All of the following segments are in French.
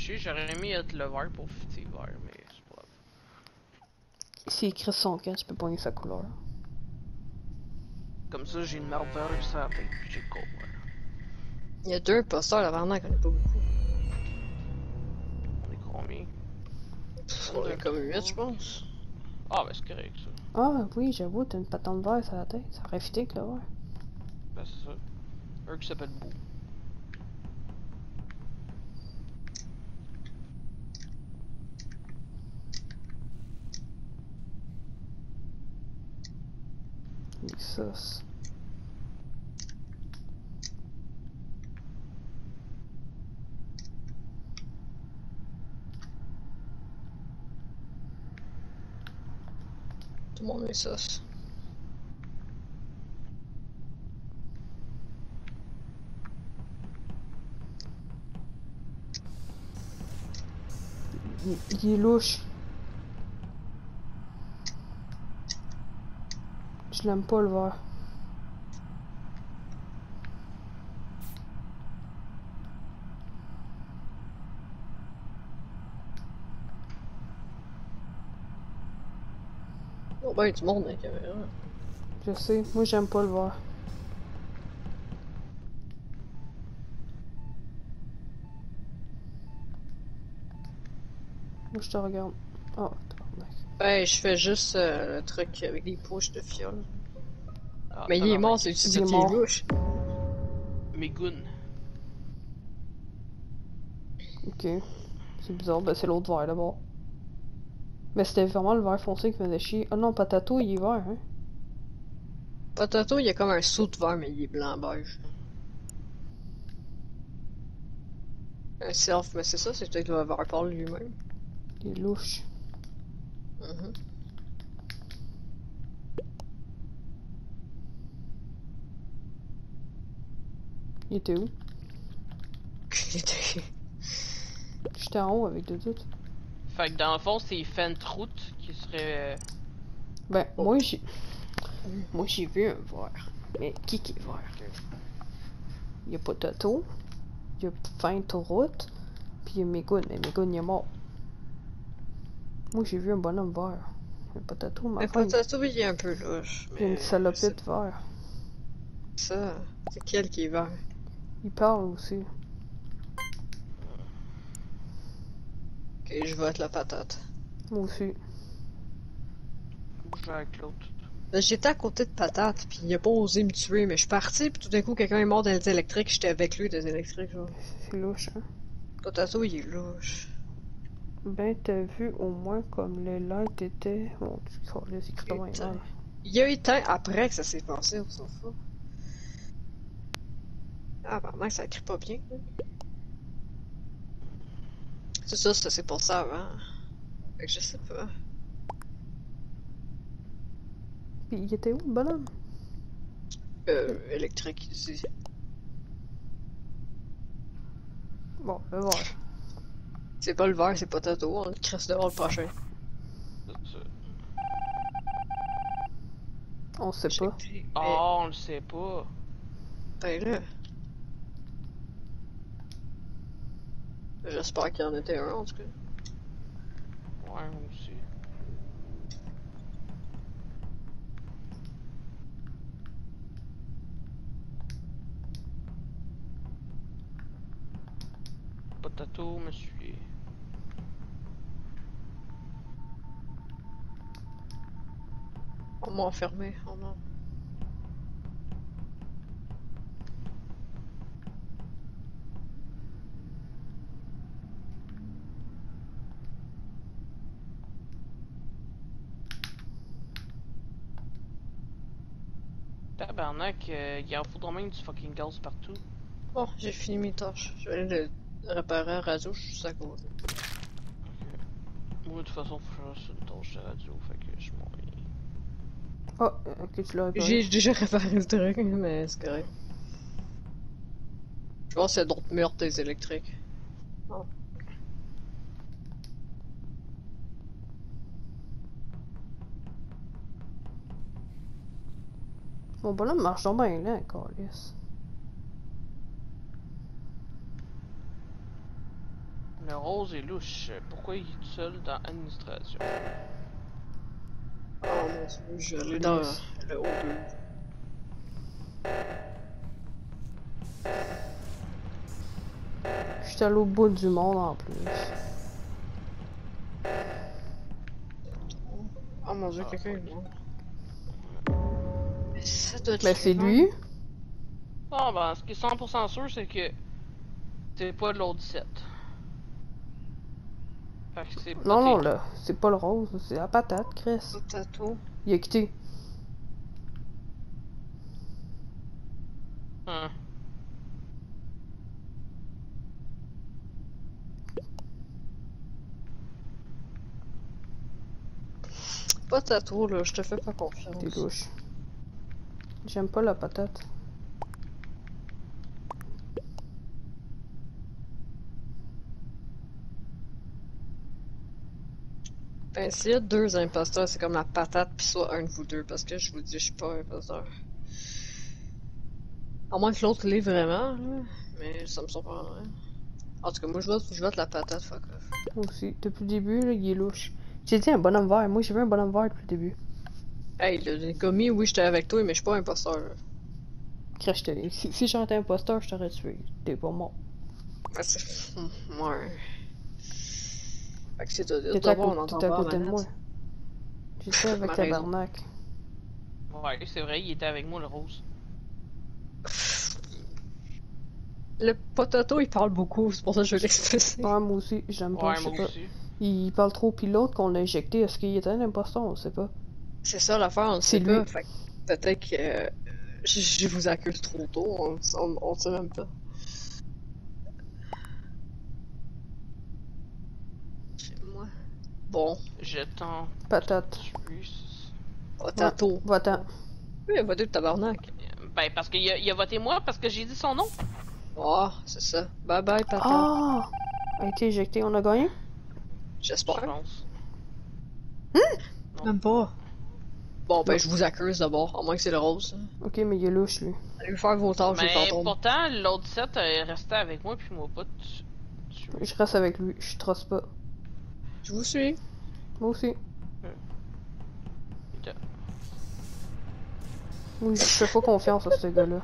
Je sais, j'aurais aimé être le vert pour fitter vert, mais c'est pas grave. C'est écrit son camp, tu peux pogner sa couleur. Comme ça, j'ai une marde verte sur la tête, puis j'ai vert. Il y a deux imposteurs là, vraiment, qu'on est pas beaucoup. On est combien? On est comme 8, je pense. Ah, ben c'est correct ça. Ah oui, j'avoue, t'as une patente verte sur la tête. Ça aurait fité que le vert. Ben c'est ça. Un qui s'appelle Beau. Nexus. Tout le monde est ça. Il, il est louche. Je l'aime pas le vert. Oh ben, du monde la caméra. Je sais, moi j'aime pas le vert. Moi je te regarde. Oh, tabarnak. Ben, je fais juste euh, le truc avec les poches de fiole. Ah, Mais il est mort, c'est c'est Il est louche. Megun. Ok. C'est bizarre, ben c'est l'autre vert d'abord. Mais c'était vraiment le vert foncé qui faisait chier. Ah non, Patato il est vert, hein? Potato, il y a comme un saut de vert, mais il est blanc-beige. Un self, mais c'est ça, c'est peut-être le vert par lui-même. Il est louche. Mhm. Il était où? Il était- J'étais en haut avec deux doutes. Fait que dans le fond, c'est Fentrout qui serait. Ben, moi j'ai. Moi j'ai vu un vert. Mais qui qui est vert? Il y a Potato, il y a Feinte route, puis il y a Megun. Mais Megun il est mort. Moi j'ai vu un bonhomme vert. Mais Potato, ma Mais femme, Potato, il est un peu louche. il y a une mais salopette vert. C'est ça. C'est quel qui est vert? Il parle aussi. Ok, je vote la patate. Moi aussi. Je vais avec l'autre. Ben, J'étais à côté de patate, puis il a pas osé me tuer, mais je suis parti, puis tout d'un coup, quelqu'un est mort dans les électriques, j'étais avec lui des électriques, genre. C'est louche, hein? Potato, il est louche. Ben, t'as vu au moins comme le light était. Bon, tu sors les écrits Putain. Il a éteint après que ça s'est passé, on s'en fout. Ah, apparemment, ça crie pas bien. C'est ça, ça s'est passé avant. Fait que je sais pas. Puis il était où le bonhomme? Euh, électrique ici. Bon, le vert. C'est pas le vert, c'est potato, on le crisse dehors le prochain. C'est ça. On sait pas. Ah, on le sait pas. Ben là. J'espère qu'il y en était un en tout cas. Ouais, moi aussi. Potato, me suit. On m'a enfermé. Oh non. Tabarnak, euh, il en faudra même du fucking gaz partout. Bon, j'ai fini mes tâches. Je vais aller le réparer radio, je suis juste à côté. Moi, de toute façon, faut que je fasse une de radio, fait que je m'en vais. Euh, ok, tu l'as réparé. J'ai déjà réparé le truc, mais c'est correct. Je pense qu'il y a d'autres murs des électriques. Mon bonhomme marche donc bien là, calice. Le rose est louche. Pourquoi il est seul dans administration? Oh ah, mon dieu, je dans le haut Je suis allé au bout du monde en plus. Oh mon dieu, ah, quelqu'un est mort. Mais ça. Mais c'est lui? Non, ben, ce qui est 100% sûr, c'est que. C'est pas de l'autre 17. Non, non, là, c'est pas le rose, c'est la patate, Chris. Potato. Il a quitté. Hum. Potato, là, je te fais pas confiance. T'es louche. J'aime pas la patate. S'il y a deux imposteurs, c'est comme la patate pis soit un de vous deux, parce que je vous dis, je suis pas imposteur. À moins que l'autre l'ait vraiment, là. Mais ça me surprendrait. En tout cas, moi je vote, je vote la patate, fuck off. Moi aussi. Depuis le début, là, il est louche. J'ai dit un bonhomme vert. Moi, j'ai vu un bonhomme vert depuis le début. Hey, le commis, oui, j'étais avec toi, mais je suis pas imposteur. te- Si, si j'étais imposteur, je t'aurais tué. T'es pas mort. C'est. Ouais. Fait que c'est tout. T'étais à, on entend à pas la côté de moi. manette. J'étais avec raison. tabarnak. Ouais, c'est vrai, il était avec moi, le rose. Le potato, il parle beaucoup, c'est pour ça que je veux l'expresser. Ouais, moi aussi, j'aime pas, Ouais, je sais moi pas. aussi. Il parle trop, puis l'autre qu'on l'a injecté, est-ce qu'il était un imposteur, on sait pas. C'est ça l'affaire, on sait pas. lui. Fait que peut-être que euh, je, je vous accuse trop tôt, on, on, on sait même pas. C'est moi. Bon, Je t'en Patate. plus. potato. Va-t'en. Oui, il a voté le tabarnak. Ben, parce qu'il a, il a voté moi parce que j'ai dit son nom. Oh, c'est ça. Bye bye, patate. Ah! A été éjecté, on a gagné? Je J'espère. pense. Même pas. Bon, ben, je vous accuse d'abord, à moins que c'est le rose. hein. Ok, mais il est louche, lui. Allez faire vos tâches, les Mais fantômes. pourtant, l'autre set est resté avec moi, puis moi pas tu. Je reste avec lui, je trosse pas. Je vous suis. Moi aussi. Putain. Oui, je fais pas confiance à ce gars-là.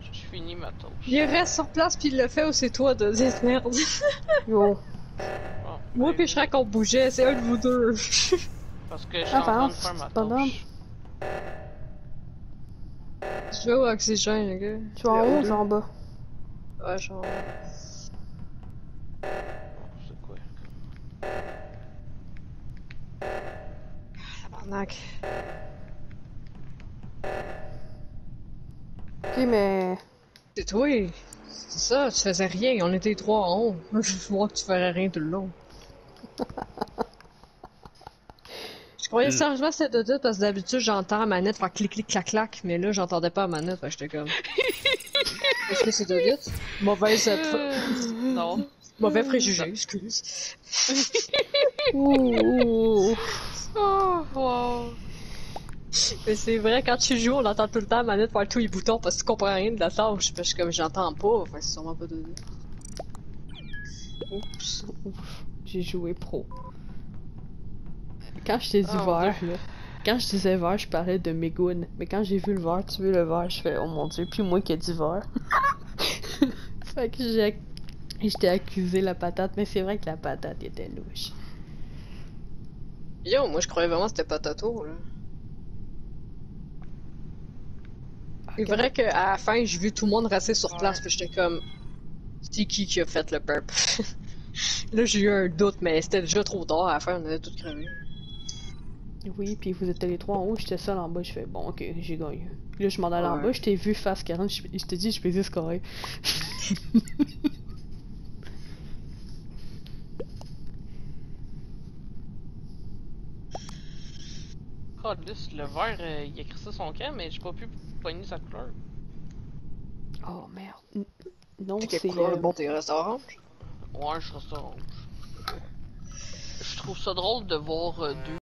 Je finis ma touche. Il reste sur place puis il le fait ou c'est toi de cette merde? Yo, Bon, Moi ben, pis je serais qu'on bougeait, c'est un de vous deux. Parce que je suis en train de faire ma touche. Je vais au oxygène, les gars. tu es en haut ou en bas? Ouais, genre. C'est Tabarnak. Ok, mais. C'est toi. C'est ça, tu faisais rien, on était trois en haut. Je vois que tu ferais rien tout le long. Je croyais sérieusement que c'était Dodit parce que d'habitude j'entends la manette faire clic clic clac clac, mais là j'entendais pas la manette, j'étais comme. Est-ce que c'est? Mauvaise, euh, pr- Euh, non. Mauvais préjugé, excuse. Ouh. Oh, wow. Mais c'est vrai, quand tu joues, on entend tout le temps la manette faire tous les boutons parce que tu comprends rien de la tâche. Parce que comme j'entends pas, que c'est sûrement pas Dodit. Oups. J'ai joué pro. Quand je t'ai dit Oh, vert, là. Quand je disais vert, je parlais de Megoun. Mais quand j'ai vu le vert, tu veux le vert, je fais oh mon dieu, puis moi qui ai dit vert. fait que j'ai. Je t'ai accusé la patate, mais c'est vrai que la patate était louche. Yo, moi je croyais vraiment que c'était Potato, là. C'est vrai qu'à la fin, j'ai vu tout le monde rester sur place, puis j'étais comme. C'est qui qui a fait le burp? là, j'ai eu un doute, mais c'était déjà trop tard. À la fin, on avait tout crevé. Oui, puis vous étiez les trois en haut, j'étais seul en bas, je fais bon, ok, j'ai gagné. Puis là, je m'en allais en Ouais. bas, je t'ai vu face 40, je, je t'ai dit, je peux scorer. Oh, le vert, euh, il a écrit ça son camp, mais j'ai pas pu pogner sa couleur. Oh merde. N- Non, Quelle c'est. couleur, euh, bon, t'es resté orange? Ouais, je reste orange. Je trouve ça drôle de voir euh, deux